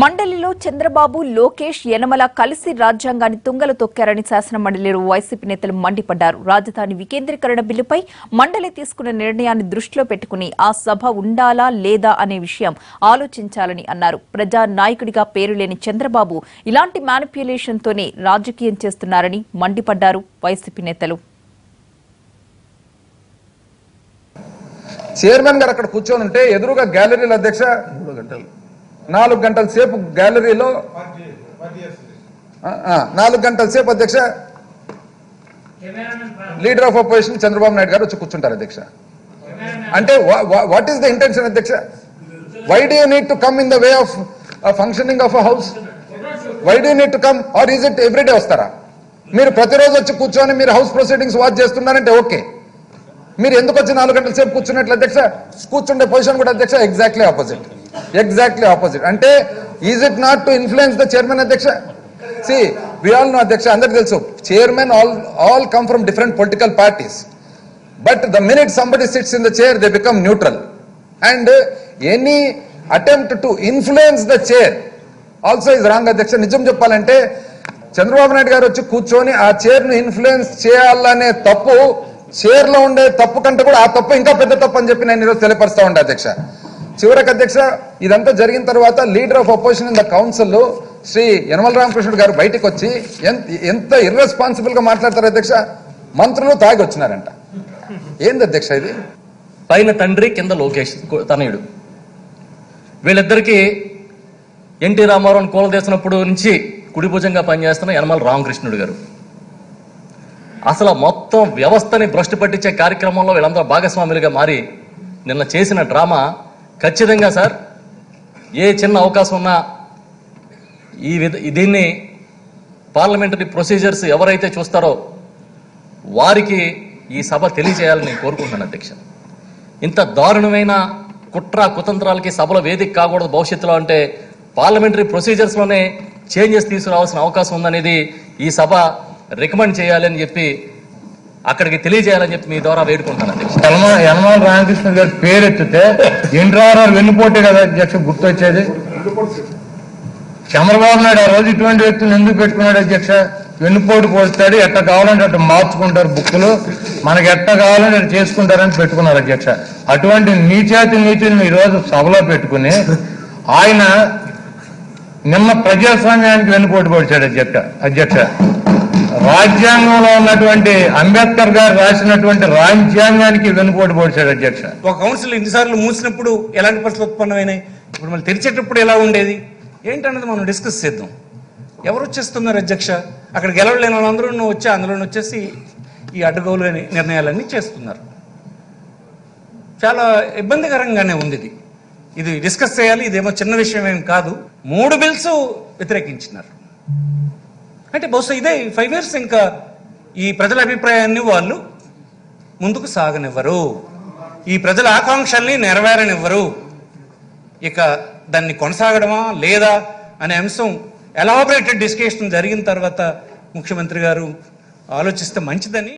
మండలిలో చంద్రబాబు లోకేష్ యనమల కలిసి రాజ్యాంగాన్ని తుంగలు తొక్కారని శాసన మండలిలో వైసీపీ నేతలు మండిపడ్డారు. రాజధాని వికేంద్రీకరణ బిల్లుపై మండలి తీసుకున్న నిర్ణయాన్ని దృష్టిలో పెట్టుకుని ఆ సభ ఉండాలా లేదా అనే విషయం ఆలోచించాలని అన్నారు. ప్రజా నాయకుడిగా పేరు లేని చంద్రబాబు ఇలాంటి మ్యానిప్యులేషన్తోనే రాజకీయం చేస్తున్నారని మండిపడ్డారు వైసీపీ నేతలు. చైర్మన్ గారు అక్కడ కూర్చొని ఉంటే ఎదురుగా గ్యాలరీల అధ్యక్ష మూడు గంటలు. నాలుగు గంటల సేపు గ్యాలరీలో నాలుగు గంటల సేపు అధ్యక్ష leader of opposition Chandrababu Naidu గారు వచ్చి కూర్చుంటారు అధ్యక్ష. అంటే వాట్ ఈస్ ద ఇంటెన్షన్ అధ్యక్ష? Why do you need to come in the way of functioning of a house why do need to come or is it everyday వస్తారా? మీరు ప్రతిరోజు వచ్చి కూర్చొని మీరు హౌస్ ప్రొసీడింగ్స్ వాచ్ చేస్తున్నారంటే ఓకే మీరు ఎందుకు వచ్చి నాలుగు గంటల సేపు కూర్చున్నట్లు అధ్యక్ష? కూర్చుండే పొజిషన్ కూడా అధ్యక్ష ఎగ్జాక్ట్లీ ఆపోజిట్ ఎగ్జాక్ట్లీ ఆపోజిట్ అంటే is it not to influence the chairman అధ్యక్ష సి వి ఆల్ నో అధ్యక్ష అందరికి తెలుసు. Chairman all all come from different political parties but the minute somebody sits in the chair they become neutral and any attempt to influence the chair also is wrong అధ్యక్ష నిజం చెప్పాలంటే చంద్రబాబు నాయుడు గారు వచ్చి కూర్చొని ఆ చైర్ను ఇన్ఫ్లుయెన్స్ చేయాలనే తప్పు చైర్లో ఉండే తప్పు కంటే కూడా ఆ తప్పు ఇంకా పెద్ద తప్పు అని చెప్పి నేను ఈరోజు తెలియపరుస్తా ఉండే అధ్యక్ష. చివరికి అధ్యక్ష ఇదంతా జరిగిన తర్వాత leader of opposition in the council Shri Yanamala Ramakrishnudu గారు బయటకు వచ్చి ఎంత ఎంత ఇర్రెస్పాన్సిబుల్గా మాట్లాడతారు అధ్యక్ష? మంత్రులు తాగి వచ్చినారంట ఏంది అధ్యక్ష ఇది? పైన తండ్రి కింద లోకేష్ తనయుడు. వీళ్ళిద్దరికి ఎన్టీ రామారావుని కూలదీసినప్పుడు నుంచి కుడి భుజంగా పనిచేస్తున్న యనమల రామకృష్ణుడు గారు. అసలు మొత్తం వ్యవస్థని భ్రష్టు పట్టించే కార్యక్రమంలో వీళ్ళందరూ భాగస్వాములుగా మారి నిన్న చేసిన డ్రామా ఖచ్చితంగా సార్. ఏ చిన్న అవకాశం ఉన్నా ఈ విధ దీన్ని పార్లమెంటరీ ప్రొసీజర్స్ ఎవరైతే చూస్తారో వారికి ఈ సభ తెలియజేయాలని నేను కోరుకుంటున్నాను అధ్యక్ష. ఇంత దారుణమైన కుట్ర కుతంత్రాలకి సభలో వేదిక కాకూడదు భవిష్యత్తులో అంటే పార్లమెంటరీ ప్రొసీజర్స్లోనే చేంజెస్ తీసుకురావాల్సిన అవకాశం ఉందనేది ఈ సభ రికమెండ్ చేయాలని చెప్పి అక్కడికి తెలియజేయాలని చెప్పి మీ ద్వారా వేడుకుంటాను అధ్యక్ష. యనమ యనమల రామకృష్ణ గారి పేరెత్తితే ఎన్టీఆర్ఆర్ వెన్నుపోటే కదా అధ్యక్ష గుర్తొచ్చేది? చంద్రబాబు నాయుడు ఆ రోజు ఇటువంటి వ్యక్తులు ఎందుకు పెట్టుకున్నాడు అధ్యక్ష? వెన్నుపోటు పోస్తాడు ఎట్ట కావాలంటే అట్ట మార్చుకుంటారు బుక్కులు. మనకి ఎట్ట కావాలంటే అట్ట చేసుకుంటారని పెట్టుకున్నారు అధ్యక్ష. అటువంటి నీచాతి నీచులను ఈ రోజు సభలో పెట్టుకుని ఆయన నిన్న ప్రజాస్వామ్యానికి వెన్నుపోటు పొడిచాడు అధ్యక్ష అధ్యక్ష. రాజ్యాంగంలో ఉన్నటువంటి అంబేద్కర్ గారు రాసినటువంటి రాజ్యాంగానికి వెన్నుపోటు పొడిచాడు అధ్యక్ష. ఒక కౌన్సిల్ ఇన్నిసార్లు మూసినప్పుడు ఎలాంటి పరిస్థితులు ఉత్పన్నమైనాయి? ఇప్పుడు మళ్ళీ తెరిచేటప్పుడు ఎలా ఉండేది? ఏంటన్నది మనం డిస్కస్ చేద్దాం. ఎవరు వచ్చేస్తున్నారు అధ్యక్ష? అక్కడ గెలవలేని వాళ్ళందరూ వచ్చి అందులో వచ్చేసి ఈ అడ్డగోలు అనే నిర్ణయాలన్నీ చేస్తున్నారు. చాలా ఇబ్బందికరంగానే ఉంది ఇది ఇది డిస్కస్ చేయాలి ఇదేమో చిన్న విషయం ఏం కాదు. మూడు బిల్స్ వ్యతిరేకించినారు. అంటే బహుశా ఇదే ఫైవ్ ఇయర్స్ ఇంకా ఈ ప్రజల అభిప్రాయాన్ని వాళ్ళు ముందుకు సాగనివ్వరు. ఈ ప్రజల ఆకాంక్షల్ని నెరవేరనివ్వరు. ఇక దాన్ని కొనసాగడమా లేదా అనే అంశం ఎలాబరేటెడ్ డిస్కషన్ జరిగిన తర్వాత ముఖ్యమంత్రి గారు ఆలోచిస్తే మంచిదని